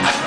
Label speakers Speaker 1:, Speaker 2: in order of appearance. Speaker 1: Bye.